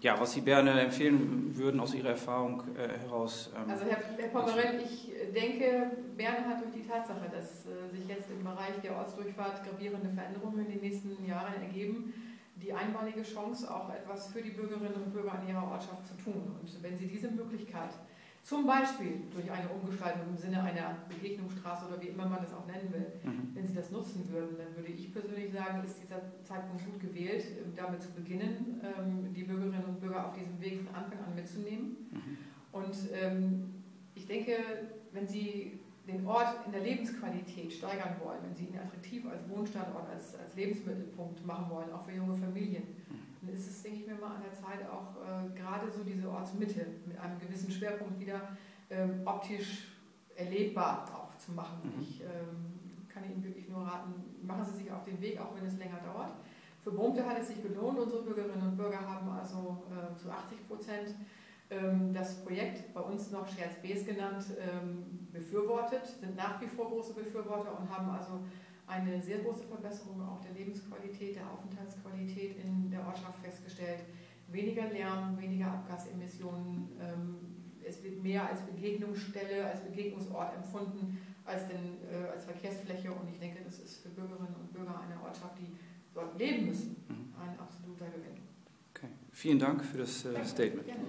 ja, was Sie Berne empfehlen würden aus Ihrer Erfahrung äh, heraus. Ähm, also Herr, Herr Pomerell, ich denke, Berne hat durch die Tatsache, dass äh, sich jetzt im Bereich der Ortsdurchfahrt gravierende Veränderungen in den nächsten Jahren ergeben, die einmalige Chance, auch etwas für die Bürgerinnen und Bürger an ihrer Ortschaft zu tun. Und wenn Sie diese Möglichkeit zum Beispiel durch eine Umgestaltung im Sinne einer Begegnungsstraße oder wie immer man das auch nennen will, mhm. wenn Sie das nutzen würden, dann würde ich persönlich sagen, ist dieser Zeitpunkt gut gewählt, damit zu beginnen, ähm, die Bürgerinnen und Bürger auf diesem Weg von Anfang an mitzunehmen. Mhm. Und ähm, ich denke, wenn Sie den Ort in der Lebensqualität steigern wollen, wenn Sie ihn attraktiv als Wohnstandort, als, als Lebensmittelpunkt machen wollen, auch für junge Familien, mhm dann ist es, denke ich mir mal, an der Zeit auch äh, gerade Ortsmitte mit einem gewissen Schwerpunkt wieder ähm, optisch erlebbar auch zu machen. Mhm. Ich ähm, kann Ihnen wirklich nur raten, machen Sie sich auf den Weg, auch wenn es länger dauert. Für Brumte hat es sich gelohnt. Unsere Bürgerinnen und Bürger haben also äh, zu 80 Prozent ähm, das Projekt, bei uns noch Scherz Bs genannt, ähm, befürwortet, sind nach wie vor große Befürworter und haben also eine sehr große Verbesserung auch der Lebensqualität, der Aufenthaltsqualität in der Ortschaft festgestellt. Weniger Lärm, weniger Abgasemissionen. Ähm, es wird mehr als Begegnungsstelle, als Begegnungsort empfunden als, den, äh, als Verkehrsfläche. Und ich denke, das ist für Bürgerinnen und Bürger einer Ortschaft, die dort leben müssen, mhm. ein absoluter Gewinn. Okay. Vielen Dank für das äh, Statement. Gerne.